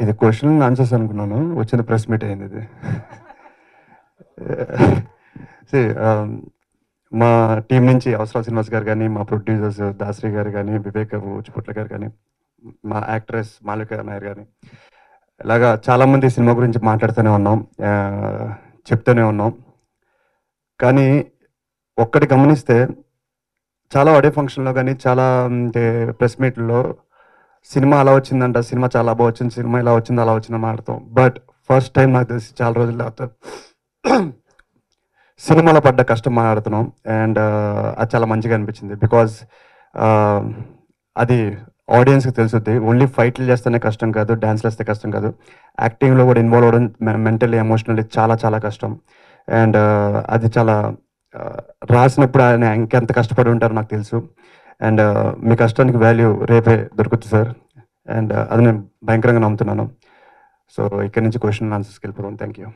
ఇది question answers అనుకున్నాను. వచ్చిన ప్రెస్ మీట్ అయింది ఇది. Um, మా టీం నుంచి అవసరాల శ్రీనివాస్ గారు కానీ మా ప్రొడ్యూసర్స్ దాసరి గారు కానీ వివేక్ ఉచిపుట్ల గారు కానీ మా యాక్ట్రెస్ మాలిక నాయర్ కానీ ఇలాగా చాలామంది సినిమా గురించి మాట్లాడుతూనే ఉన్నాం. చెప్తూనే ఉన్నాం. కానీ ఒక్కటి గమనిస్తే చాలా ఆడియో ఫంక్షన్లో కానీ చాలా అంటే ప్రెస్ మీట్లో సినిమా అలా వచ్చిందంట సినిమా చాలా బాగా వచ్చింది సినిమా ఇలా వచ్చింది అలా వచ్చింది మాట్లాడతాం. బట్ ఫస్ట్ టైం నాకు తెలిసి చాలా రోజులు తర్వాత సినిమాలో పడ్డ కష్టం మాట్లాడుతున్నాం. అండ్ uh, అది చాలా మంచిగా అనిపించింది. బికాజ్ uh, అది ఆడియన్స్కి తెలుసుద్ది. ఓన్లీ ఫైట్లు చేస్తేనే కష్టం కాదు డ్యాన్స్లు వేస్తే కష్టం కాదు. యాక్టింగ్లో కూడా ఇన్వాల్వ్ అవ్వడం మెంటల్లీ ఎమోషనల్లీ చాలా చాలా కష్టం. అండ్ uh, అది చాలా రాసినప్పుడు ఆయన ఇంకెంత కష్టపడి ఉంటారో నాకు తెలుసు. అండ్ uh, మీ కష్టానికి వాల్యూ రేపే దొరుకుతుంది సార్ అండ్ uh, అది నేను భయంకరంగా నమ్ముతున్నాను. సో ఇక్కడ నుంచి క్వశ్చన్ ఆన్సర్స్కి వెళ్ళిపోతాం థ్యాంక్ యూ